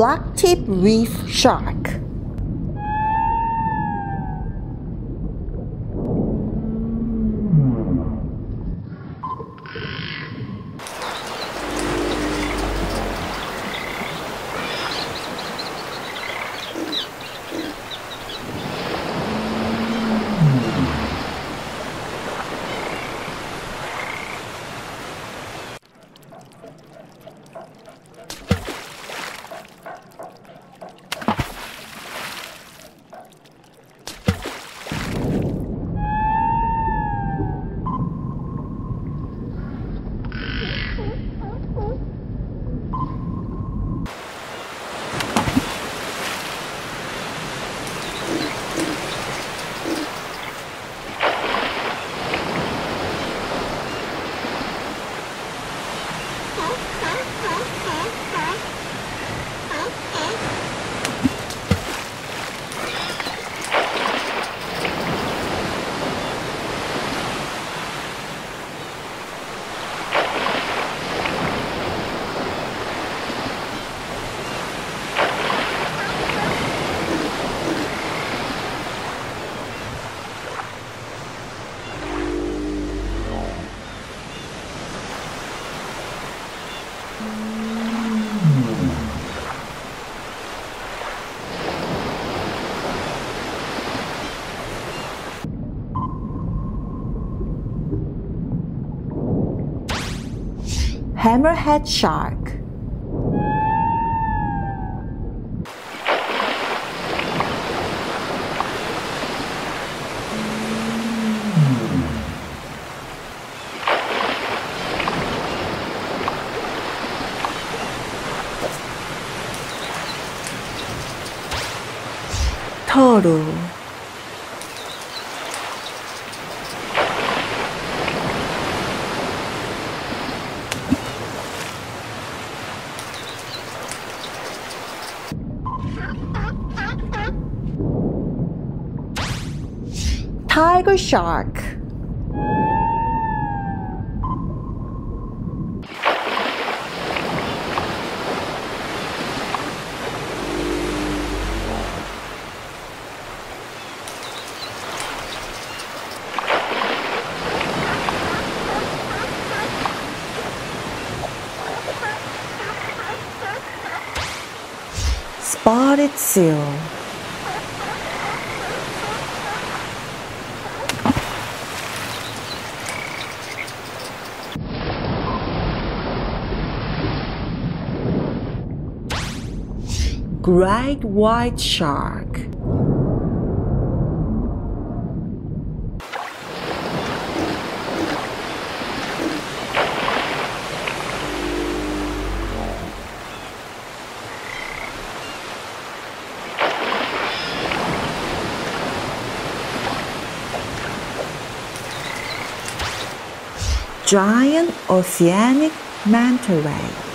Black tip reef shark. Hammerhead shark. Turtle. Tiger shark. Spotted seal. Great white shark. Giant oceanic manta ray.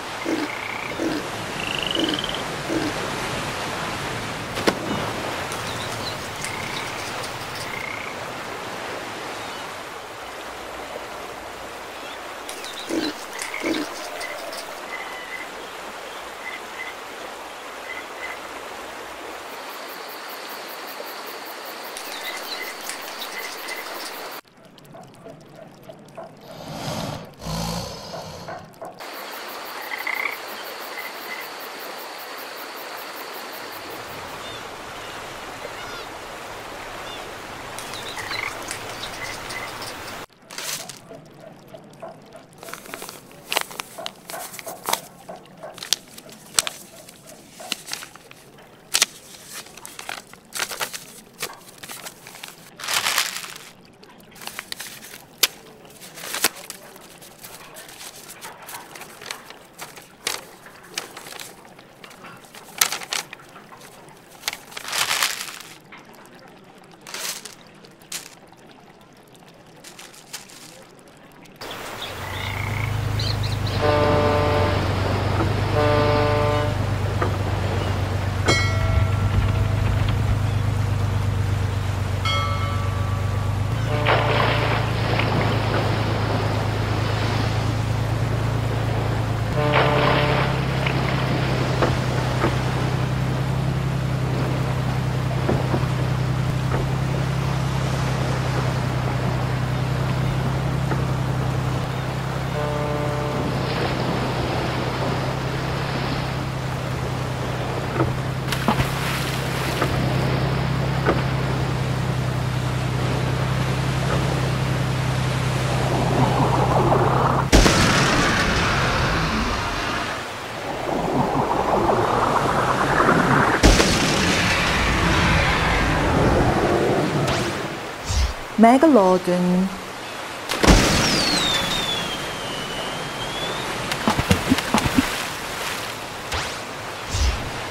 Megalodon.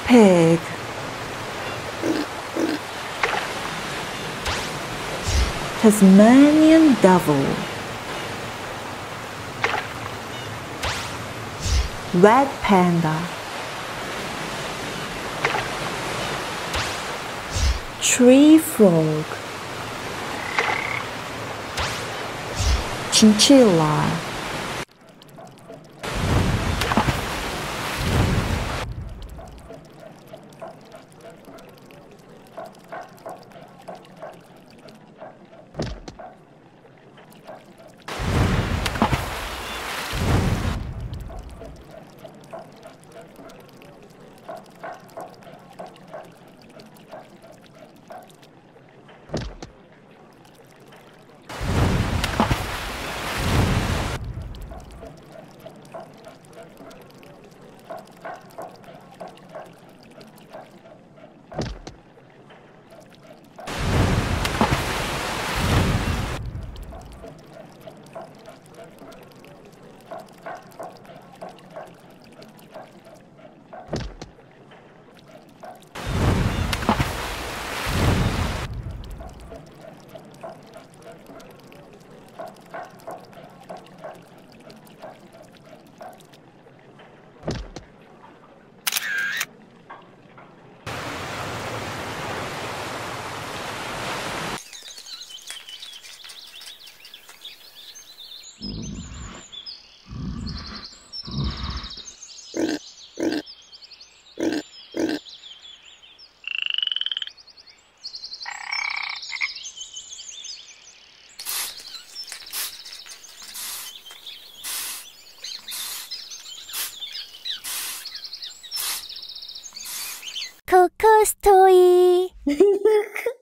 Pig. Tasmanian devil. Red panda. Tree frog. Chinchilla. ストーリー。